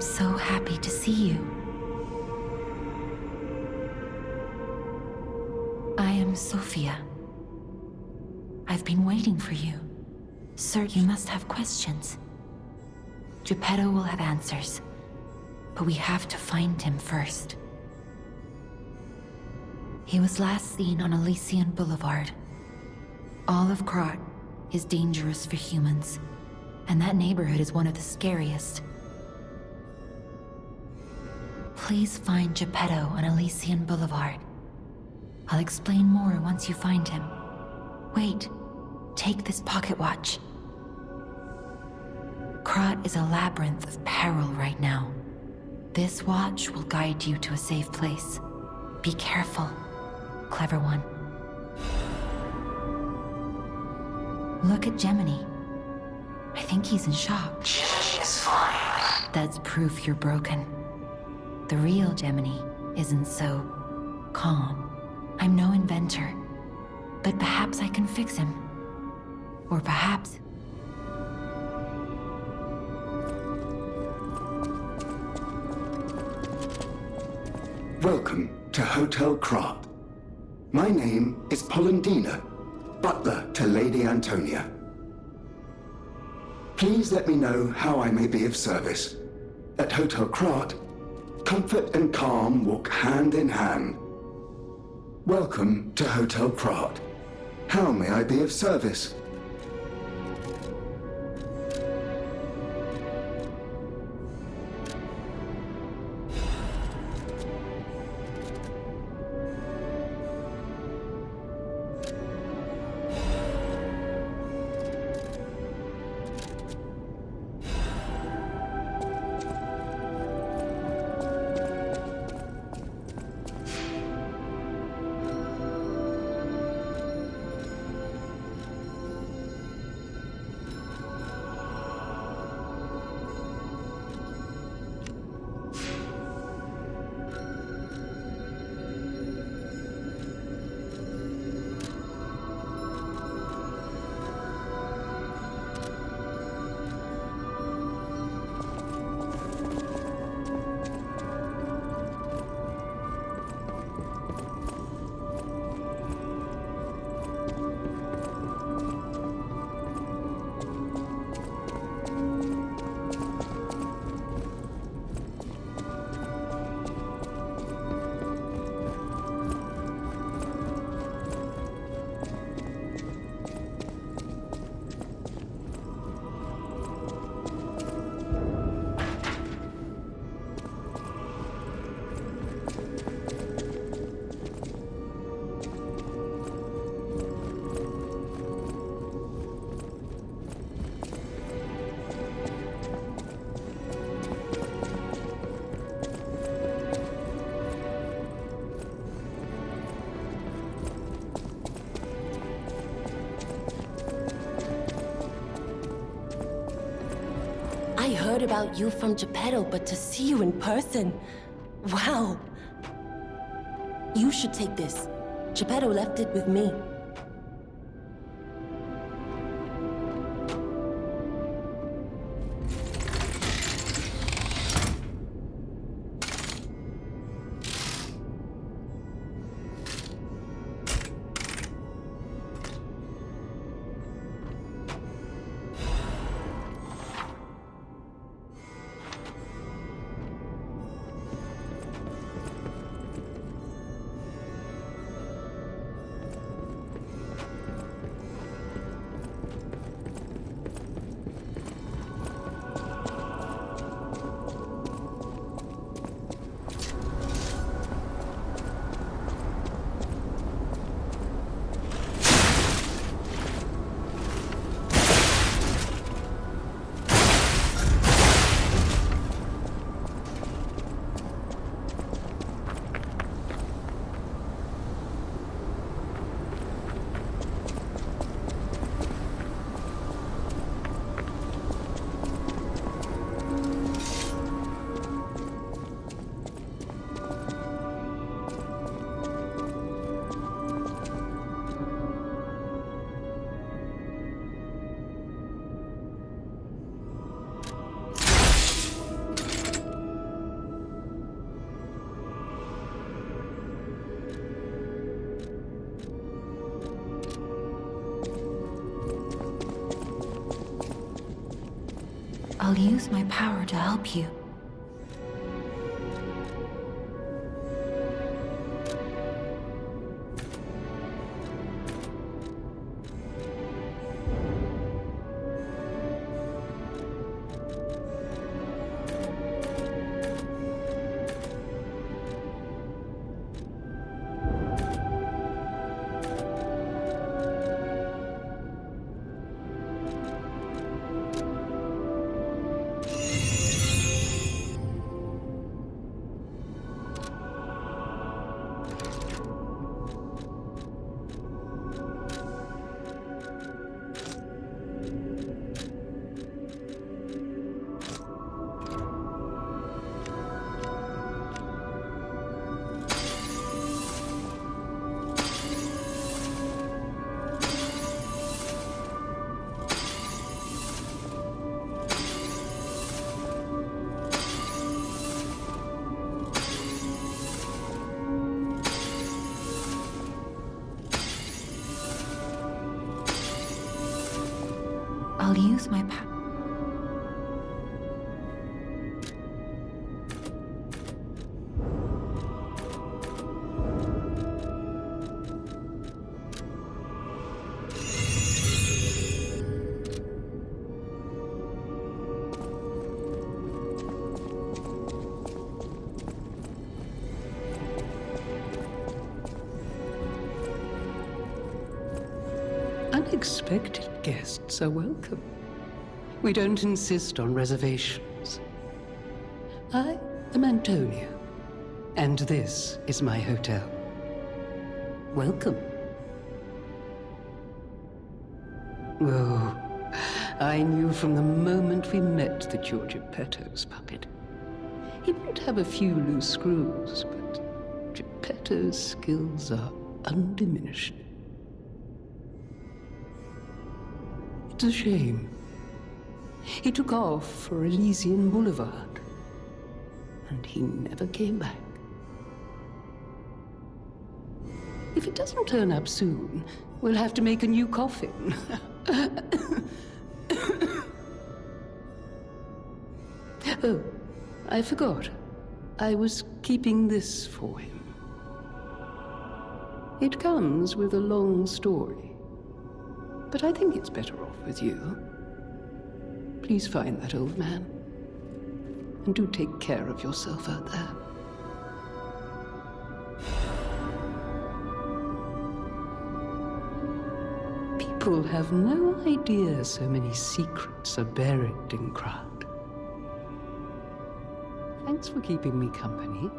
I'm so happy to see you. I am Sophia. I've been waiting for you. Sir, you must have questions. Geppetto will have answers, but we have to find him first. He was last seen on Elysian Boulevard. All of Krat is dangerous for humans, and that neighborhood is one of the scariest. Please find Geppetto on Elysian Boulevard. I'll explain more once you find him. Wait, take this pocket watch. Krat is a labyrinth of peril right now. This watch will guide you to a safe place. Be careful, clever one. Look at Gemini. I think he's in shock. She's fine. That's proof you're broken. The real Gemini isn't so calm. I'm no inventor, but perhaps I can fix him. Or perhaps Welcome to Hotel Krat. My name is Polendina, butler to Lady Antonia. Please let me know how I may be of service. At Hotel Krat, comfort and calm walk hand in hand. Welcome to Hotel Krat. How may I be of service? Heard about you from Geppetto, but to see you in person... Wow. You should take this. Geppetto left it with me. I'll use my power to help you. I'll use my power. Unexpected guests are welcome. We don't insist on reservations. I am Antonia, and this is my hotel. Welcome. Oh, I knew from the moment we met that you're Geppetto's puppet. He might have a few loose screws, but Geppetto's skills are undiminished. A shame. He took off for Elysian Boulevard, and he never came back. If it doesn't turn up soon, we'll have to make a new coffin. oh, I forgot. I was keeping this for him. It comes with a long story, but I think it's better off with you. Please find that old man, and do take care of yourself out there. People have no idea so many secrets are buried in Krat. Thanks for keeping me company.